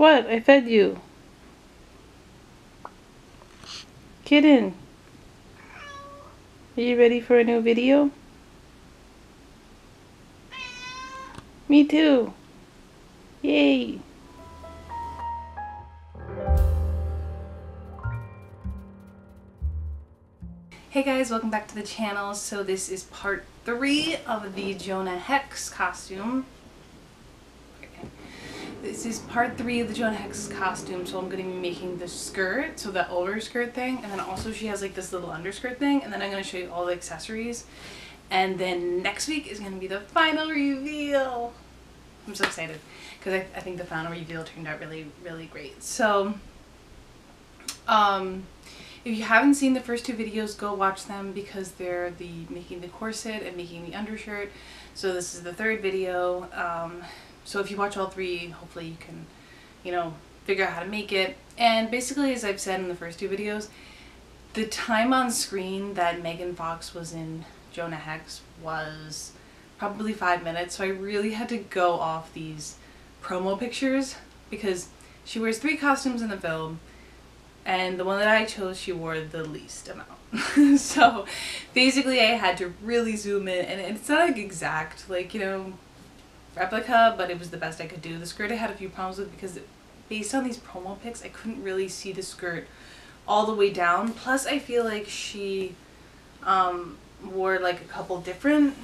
What? I fed you. Kitten. Are you ready for a new video? Me too. Yay. Hey guys, welcome back to the channel. So this is part three of the Jonah Hex costume. This is part three of the Jonah Hex costume, so I'm going to be making the skirt, so the overskirt thing, and then also she has like this little underskirt thing, and then I'm going to show you all the accessories. And then next week is going to be the final reveal. I'm so excited because I, I think the final reveal turned out really, really great. So, um, if you haven't seen the first two videos, go watch them because they're the making the corset and making the undershirt. So this is the third video. Um, so if you watch all three, hopefully you can, you know, figure out how to make it. And basically, as I've said in the first two videos, the time on screen that Megan Fox was in Jonah Hex was probably five minutes. So I really had to go off these promo pictures because she wears three costumes in the film and the one that I chose she wore the least amount. so basically I had to really zoom in and it's not like exact like you know replica, but it was the best I could do. The skirt I had a few problems with because based on these promo pics, I couldn't really see the skirt all the way down. Plus, I feel like she um, wore like a couple different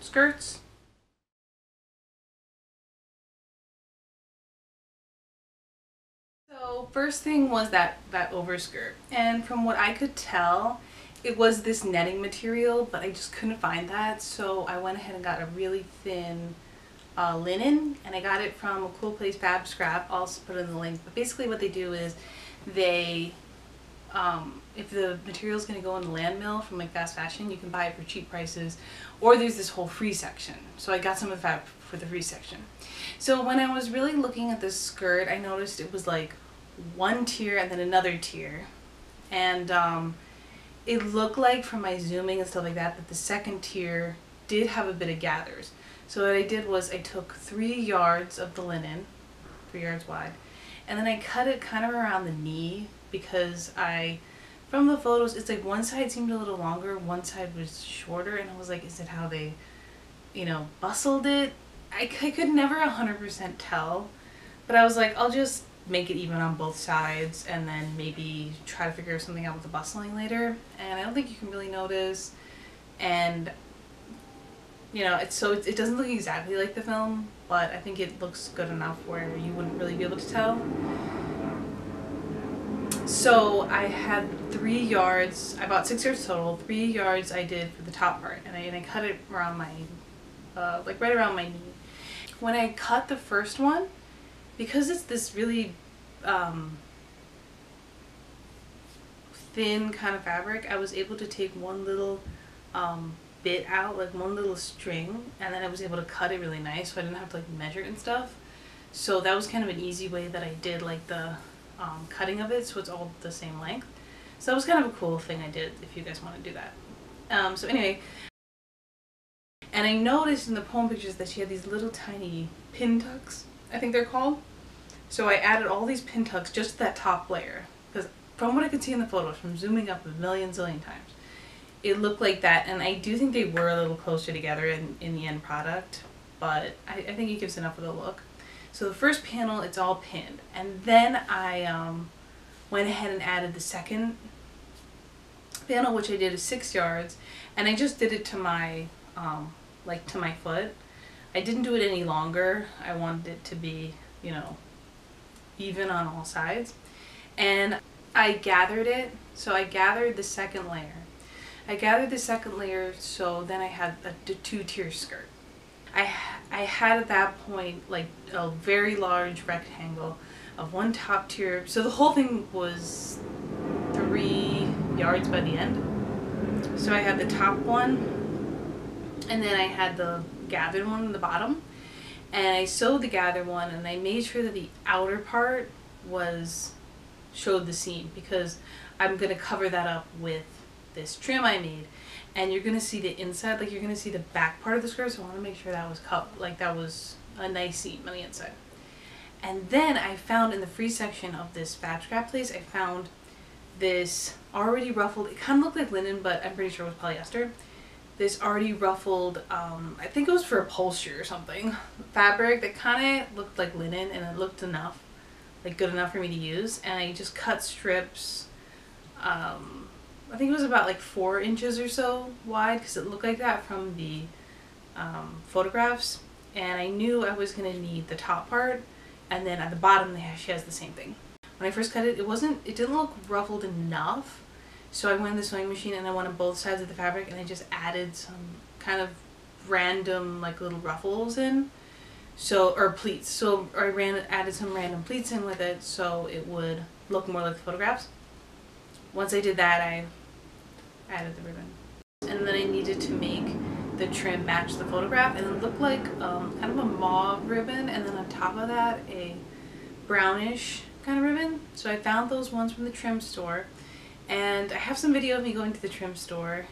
skirts. So first thing was that, that overskirt. And from what I could tell, it was this netting material, but I just couldn't find that. So I went ahead and got a really thin uh, linen, and I got it from a cool place, Fab Scrap. I'll also put in the link. But basically what they do is they, um, if the material is going to go in the land mill from like fast fashion, you can buy it for cheap prices. Or there's this whole free section. So I got some of that for the free section. So when I was really looking at this skirt, I noticed it was like one tier and then another tier. And um, it looked like from my zooming and stuff like that that the second tier did have a bit of gathers. So what I did was I took three yards of the linen, three yards wide, and then I cut it kind of around the knee because I, from the photos, it's like one side seemed a little longer, one side was shorter, and I was like, is it how they, you know, bustled it? I, I could never 100% tell, but I was like, I'll just make it even on both sides and then maybe try to figure something out with the bustling later. And I don't think you can really notice. And you know it's so it, doesn't look exactly like the film but I think it looks good enough where you wouldn't really be able to tell. So I had three yards I bought six yards total three yards I did for the top part and I, and I cut it around my uh, like right around my knee. When I cut the first one because it's this really um, thin kind of fabric, I was able to take one little um, bit out, like one little string, and then I was able to cut it really nice so I didn't have to like measure it and stuff. So that was kind of an easy way that I did like the um, cutting of it so it's all the same length. So that was kind of a cool thing I did if you guys want to do that. Um, so anyway, and I noticed in the poem pictures that she had these little tiny pin tucks I think they're called. So I added all these pin tucks just to that top layer. Because from what I could see in the photos, from zooming up a million zillion times, it looked like that. And I do think they were a little closer together in, in the end product. But I, I think it gives enough of a look. So the first panel, it's all pinned. And then I um, went ahead and added the second panel, which I did is six yards. And I just did it to my, um, like to my foot. I didn't do it any longer. I wanted it to be, you know, even on all sides. And I gathered it. So I gathered the second layer. I gathered the second layer so then I had a two-tier skirt. I, I had at that point like a very large rectangle of one top tier. So the whole thing was three yards by the end. So I had the top one and then I had the gathered one in the bottom and I sewed the gathered one and I made sure that the outer part was showed the seam because I'm going to cover that up with this trim I made and you're going to see the inside like you're going to see the back part of the skirt so I want to make sure that was cut like that was a nice seam on the inside And then I found in the free section of this Fab Scrap place, I found this already ruffled, it kind of looked like linen, but I'm pretty sure it was polyester. This already ruffled, um, I think it was for upholstery or something, fabric that kind of looked like linen and it looked enough, like good enough for me to use. And I just cut strips, um, I think it was about like four inches or so wide because it looked like that from the um, photographs. And I knew I was going to need the top part and then at the bottom she has the same thing. When I first cut it, it wasn't, it didn't look ruffled enough. So I went in the sewing machine and I wanted both sides of the fabric and I just added some kind of random like little ruffles in. So, or pleats. So I ran, added some random pleats in with it so it would look more like the photographs. Once I did that, I added the ribbon. And then I needed to make the trim match the photograph and it looked like um, kind of a mauve ribbon and then on top of that a brownish kind of ribbon. So I found those ones from the trim store and I have some video of me going to the trim store.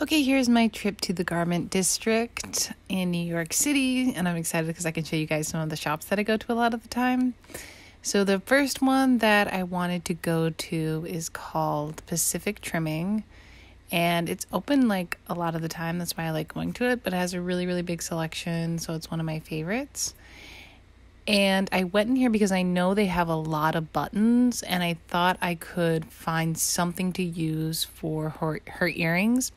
Okay, here's my trip to the garment district in New York City, and I'm excited because I can show you guys some of the shops that I go to a lot of the time. So, the first one that I wanted to go to is called Pacific Trimming and it's open like a lot of the time. That's why I like going to it, but it has a really, really big selection, so it's one of my favorites. And I went in here because I know they have a lot of buttons, and I thought I could find something to use for her, her earrings,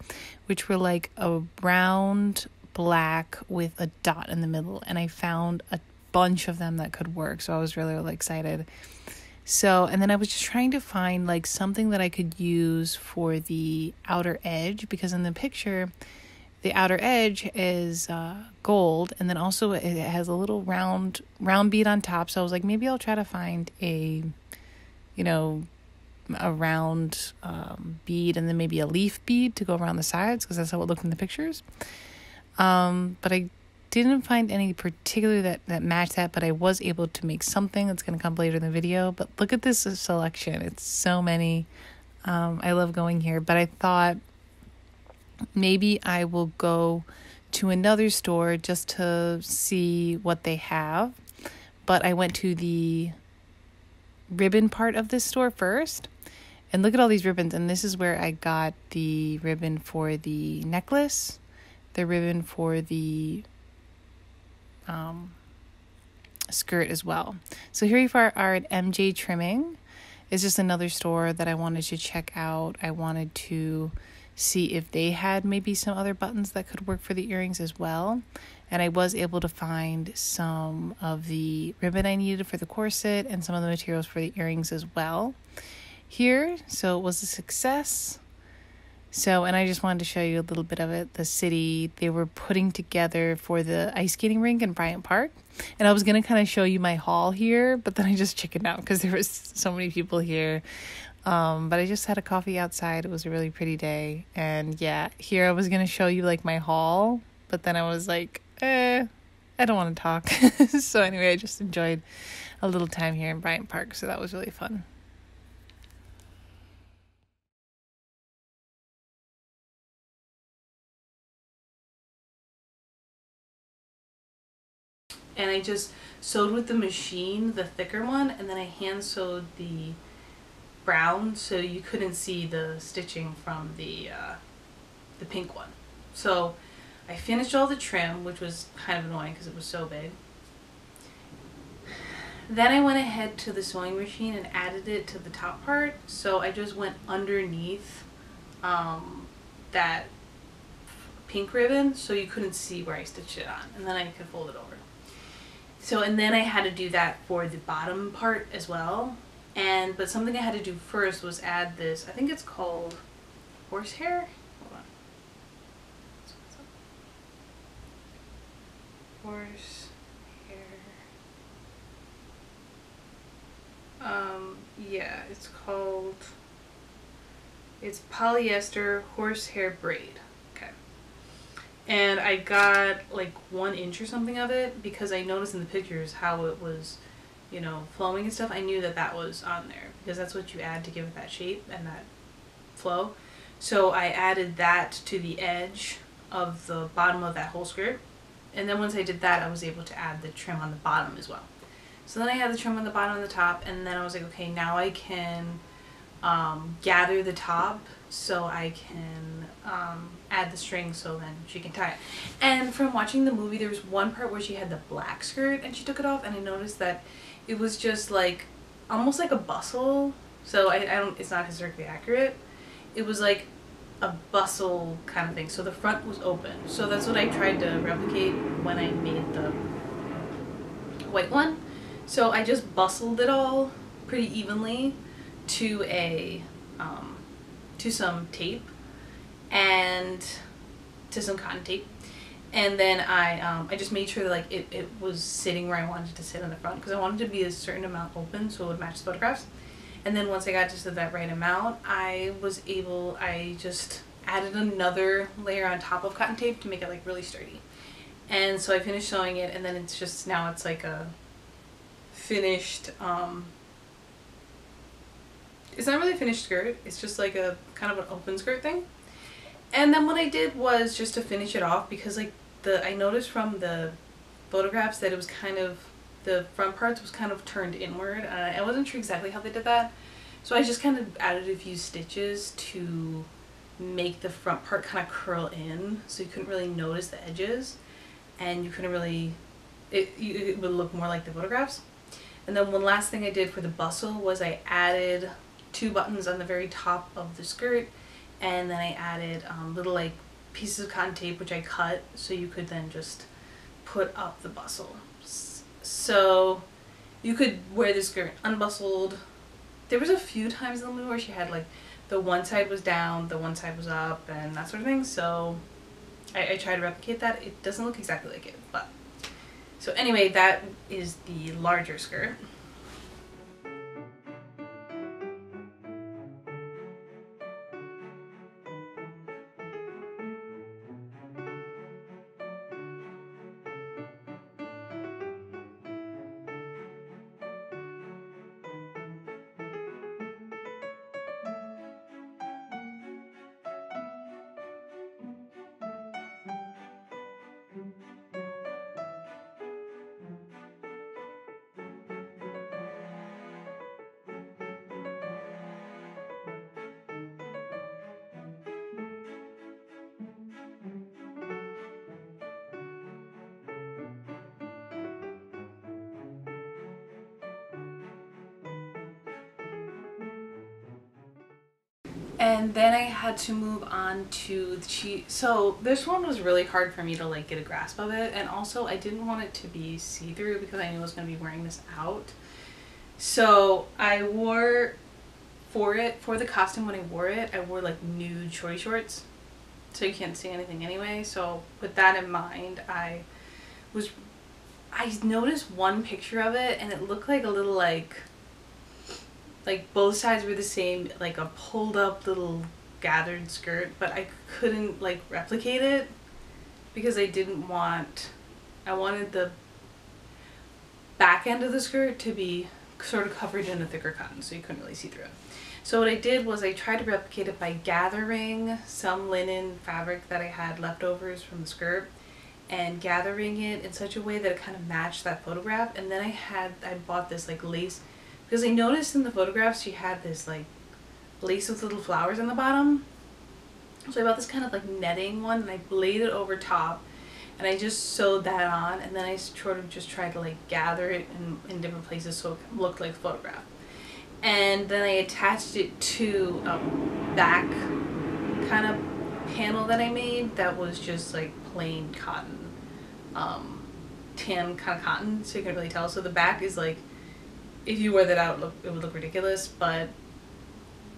which were like a round black with a dot in the middle. And I found a bunch of them that could work, so I was really, really excited. So, and then I was just trying to find like something that I could use for the outer edge because in the picture, the outer edge is uh, gold and then also it has a little round round bead on top. So I was like, maybe I'll try to find a, you know, a round um, bead and then maybe a leaf bead to go around the sides because that's how it looked in the pictures. Um, but I didn't find any particular that, that matched that, but I was able to make something that's going to come later in the video. But look at this selection. It's so many. Um, I love going here, but I thought maybe I will go to another store just to see what they have. But I went to the ribbon part of this store first. And look at all these ribbons. And this is where I got the ribbon for the necklace, the ribbon for the um, skirt as well. So here we are, are at MJ Trimming. It's just another store that I wanted to check out. I wanted to see if they had maybe some other buttons that could work for the earrings as well. And I was able to find some of the ribbon I needed for the corset and some of the materials for the earrings as well here. So it was a success. So, and I just wanted to show you a little bit of it. The city they were putting together for the ice skating rink in Bryant Park. And I was going to kind of show you my haul here, but then I just chickened out because there was so many people here. Um, but I just had a coffee outside. It was a really pretty day. And yeah, here I was going to show you like my haul, but then I was like, eh, I don't want to talk. so anyway, I just enjoyed a little time here in Bryant Park. So that was really fun. and I just sewed with the machine, the thicker one, and then I hand sewed the brown so you couldn't see the stitching from the uh, the pink one. So I finished all the trim, which was kind of annoying because it was so big. Then I went ahead to the sewing machine and added it to the top part. So I just went underneath um, that pink ribbon so you couldn't see where I stitched it on. And then I could fold it over. So, and then I had to do that for the bottom part as well. And, but something I had to do first was add this, I think it's called horsehair. Hold on. Horse hair. Um, yeah, it's called, it's polyester horsehair braid Okay. and I got like one inch or something of it because I noticed in the pictures how it was, you know, flowing and stuff. I knew that that was on there because that's what you add to give it that shape and that flow. So I added that to the edge of the bottom of that whole skirt. And then once I did that, I was able to add the trim on the bottom as well. So then I had the trim on the bottom and the top, and then I was like, okay, now I can um, gather the top so I can um, add the string so then she can tie it. And from watching the movie, there was one part where she had the black skirt and she took it off, and I noticed that it was just like almost like a bustle. So I, I don't, it's not historically accurate. It was like a bustle kind of thing. So the front was open. So that's what I tried to replicate when I made the white one. So I just bustled it all pretty evenly to a um, to some tape and to some cotton tape and then I um, I just made sure that like it, it was sitting where I wanted it to sit on the front because I wanted to be a certain amount open so it would match the photographs. And then once I got to that right amount I was able I just added another layer on top of cotton tape to make it like really sturdy. And so I finished sewing it and then it's just now it's like a finished um, it's not really a finished skirt it's just like a kind of an open skirt thing. And then what I did was just to finish it off because like the I noticed from the photographs that it was kind of the front parts was kind of turned inward uh, I wasn't sure exactly how they did that. So I just kind of added a few stitches to make the front part kind of curl in so you couldn't really notice the edges and you couldn't really it, it would look more like the photographs. And then one last thing I did for the bustle was I added two buttons on the very top of the skirt and then I added um, little like pieces of cotton tape which I cut so you could then just put up the bustle. So you could wear the skirt unbustled. There was a few times in the movie where she had like the one side was down, the one side was up and that sort of thing. So I, I tried to replicate that. It doesn't look exactly like it, but so anyway, that is the larger skirt. And then I had to move on to the cheese. So this one was really hard for me to like get a grasp of it, and also I didn't want it to be see through because I knew I was going to be wearing this out. So I wore for it for the costume when I wore it, I wore like nude shorty shorts, so you can't see anything anyway. So with that in mind, I was I noticed one picture of it, and it looked like a little like like both sides were the same like a pulled up little gathered skirt but I couldn't like replicate it because I didn't want I wanted the back end of the skirt to be sort of covered in a thicker cotton so you couldn't really see through it. So what I did was I tried to replicate it by gathering some linen fabric that I had leftovers from the skirt and gathering it in such a way that it kind of matched that photograph and then I had I bought this like lace because I noticed in the photographs she had this like lace with little flowers on the bottom. So I bought this kind of like netting one and I laid it over top and I just sewed that on and then I sort of just tried to like gather it in, in different places so it looked like a photograph. And then I attached it to a back kind of panel that I made that was just like plain cotton, um, tan kind of cotton so you can really tell. So the back is like if you wear that out, look, it would look ridiculous. But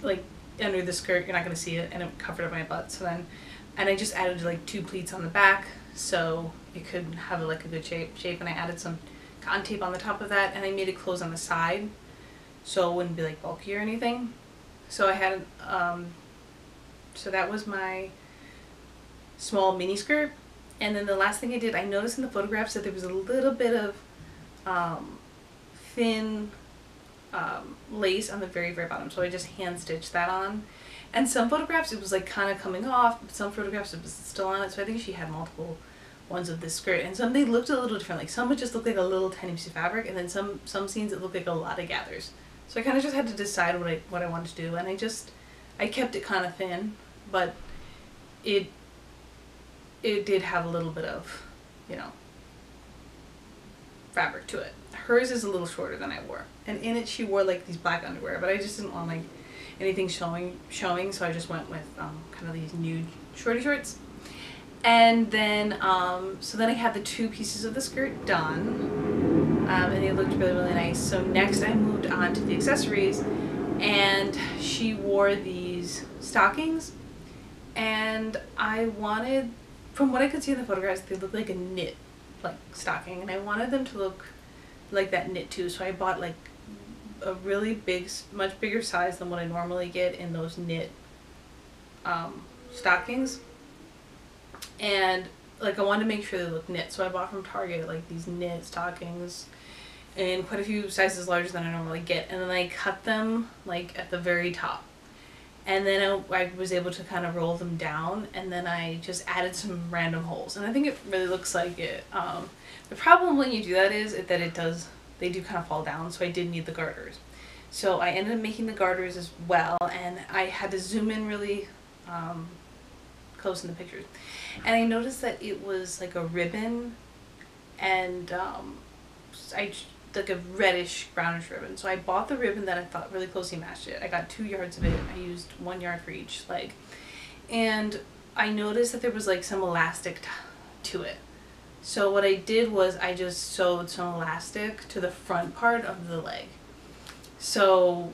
like under the skirt, you're not gonna see it, and it covered up my butt. So then, and I just added like two pleats on the back, so it could have like a good shape. Shape, and I added some cotton tape on the top of that, and I made it close on the side, so it wouldn't be like bulky or anything. So I had, um, so that was my small mini skirt. And then the last thing I did, I noticed in the photographs that there was a little bit of um, thin um, lace on the very, very bottom. So I just hand stitched that on. And some photographs it was like kind of coming off, but some photographs it was still on it. So I think she had multiple ones of this skirt, and some they looked a little different. Like some would just look like a little tiny piece of fabric, and then some some scenes it looked like a lot of gathers. So I kind of just had to decide what I what I wanted to do, and I just I kept it kind of thin, but it it did have a little bit of you know fabric to it. Hers is a little shorter than I wore, and in it she wore like these black underwear, but I just didn't want like anything showing showing, so I just went with um, kind of these nude shorty shorts. And then, um, so then I had the two pieces of the skirt done, um, and they looked really, really nice. So next I moved on to the accessories, and she wore these stockings, and I wanted, from what I could see in the photographs, they looked like a knit, like stocking, and I wanted them to look like that knit too. So I bought like a really big, much bigger size than what I normally get in those knit um, stockings and like I wanted to make sure they look knit, so I bought from Target like these knit stockings in quite a few sizes larger than I normally get, and then I cut them like at the very top, and then I, I was able to kind of roll them down, and then I just added some random holes, and I think it really looks like it. Um, the problem when you do that is that it does they do kind of fall down, so I did need the garters. So I ended up making the garters as well, and I had to zoom in really um, close in the pictures. And I noticed that it was like a ribbon and um, I like a reddish brownish ribbon. So I bought the ribbon that I thought really closely matched it. I got two yards of it. I used one yard for each leg. And I noticed that there was like some elastic to it. So what I did was I just sewed some elastic to the front part of the leg. So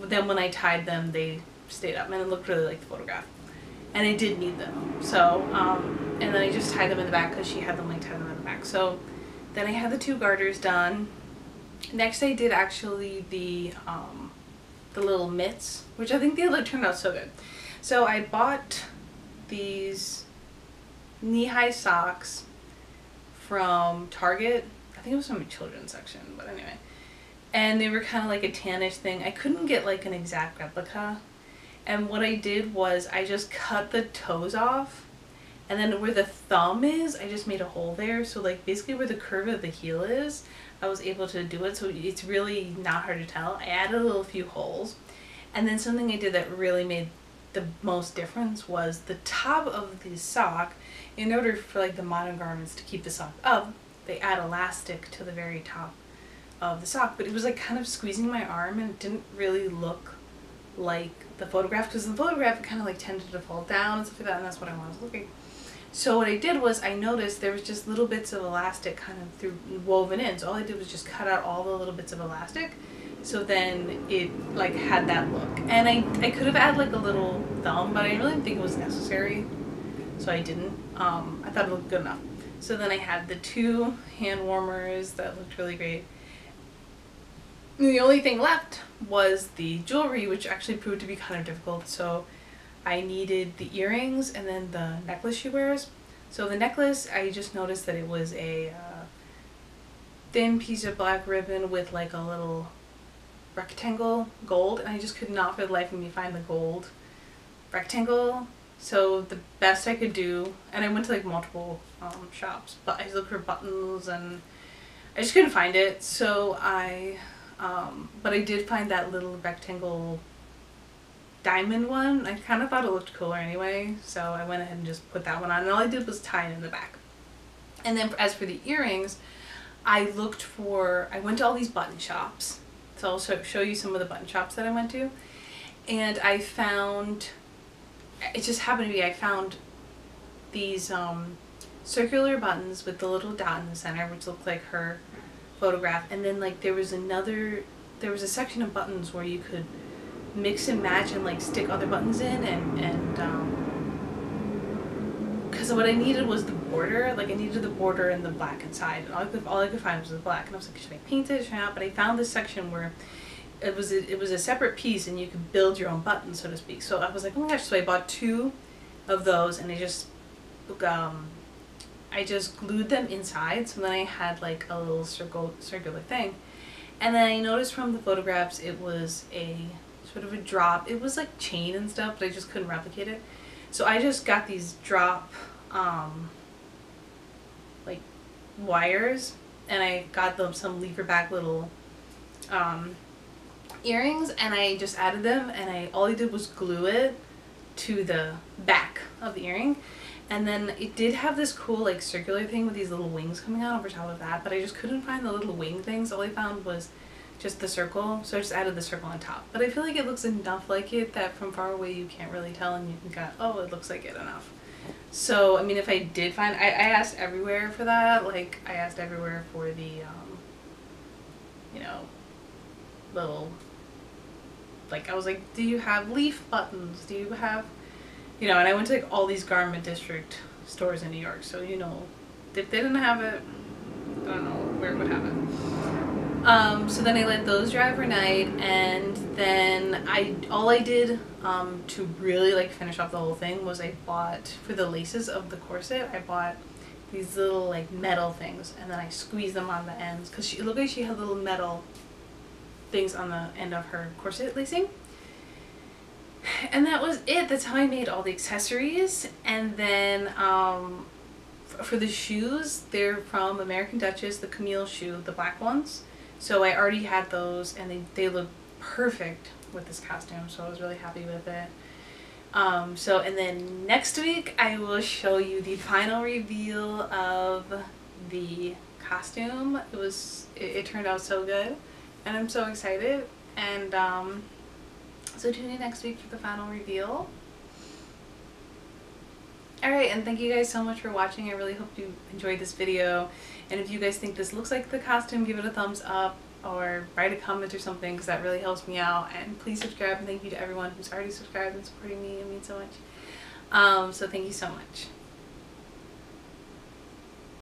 then when I tied them, they stayed up and it looked really like the photograph and I did need them. So, um, and then I just tied them in the back because she had them like tied them in the back. So then I had the two garters done. Next I did actually the, um, the little mitts, which I think they like turned out so good. So I bought these knee-high socks from Target. I think it was from the children's section, but anyway. And they were kind of like a tannish thing. I couldn't get like an exact replica and what I did was I just cut the toes off and then where the thumb is, I just made a hole there. So like basically where the curve of the heel is, I was able to do it. So it's really not hard to tell. I added a little few holes. And then something I did that really made the most difference was the top of the sock, in order for like the modern garments to keep the sock up, they add elastic to the very top of the sock. But it was like kind of squeezing my arm and it didn't really look like the photograph because the photograph kind of like tended to fall down and stuff like that and that's what I was looking. So what I did was I noticed there was just little bits of elastic kind of through woven in. So all I did was just cut out all the little bits of elastic. So then it like had that look. And I, I could have added like a little thumb, but I really didn't think it was necessary. So I didn't. Um, I thought it looked good enough. So then I had the two hand warmers that looked really great. And the only thing left was the jewelry, which actually proved to be kind of difficult. So I needed the earrings and then the necklace she wears. So the necklace, I just noticed that it was a uh, thin piece of black ribbon with like a little rectangle gold, and I just could not for the life of me find the gold rectangle. So the best I could do, and I went to like multiple um, shops, but I looked for buttons and I just couldn't find it. So I um, but I did find that little rectangle diamond one. I kind of thought it looked cooler anyway, so I went ahead and just put that one on. And all I did was tie it in the back. And then as for the earrings, I looked for, I went to all these button shops. So I'll show, show you some of the button shops that I went to. And I found, it just happened to be, I found these um, circular buttons with the little dot in the center, which looked like her photograph and then like there was another there was a section of buttons where you could mix and match and like stick other buttons in and and um because what I needed was the border like I needed the border and the black inside. And all I could all I could find was the black. And I was like should I paint it? Should I not? But I found this section where it was a, it was a separate piece and you could build your own button so to speak. So I was like oh my gosh. So I bought two of those and I just um I just glued them inside. So then I had like a little circle circular thing. And then I noticed from the photographs it was a sort of a drop. It was like chain and stuff but I just couldn't replicate it. So I just got these drop um, like, wires and I got them some lever back little um, earrings and I just added them and I all I did was glue it to the back of the earring. And then it did have this cool like circular thing with these little wings coming out over top of that but I just couldn't find the little wing things. All I found was just the circle so I just added the circle on top but I feel like it looks enough like it that from far away you can't really tell and you can of oh it looks like it enough so I mean if I did find I, I asked everywhere for that like I asked everywhere for the um, you know little like I was like, do you have leaf buttons? Do you have, you know? And I went to like all these garment district stores in New York, so you know, if they didn't have it, I don't know where would have it. Um, so then I let those dry overnight, and then I all I did um, to really like finish off the whole thing was I bought for the laces of the corset. I bought these little like metal things, and then I squeezed them on the ends because she looked like she had little metal things on the end of her corset lacing. And that was it. That's how I made all the accessories. And then um, for the shoes, they're from American Duchess, the Camille shoe, the black ones. So I already had those and they, they look perfect with this costume. So I was really happy with it. Um, so, and then next week I will show you the final reveal of the costume. It was, it, it turned out so good and I'm so excited. And um, so tune in next week for the final reveal. Alright, and thank you guys so much for watching. I really hope you enjoyed this video. And if you guys think this looks like the costume, give it a thumbs up or write a comment or something because that really helps me out. And please subscribe and thank you to everyone who's already subscribed and supporting me. It means so much. Um, so thank you so much.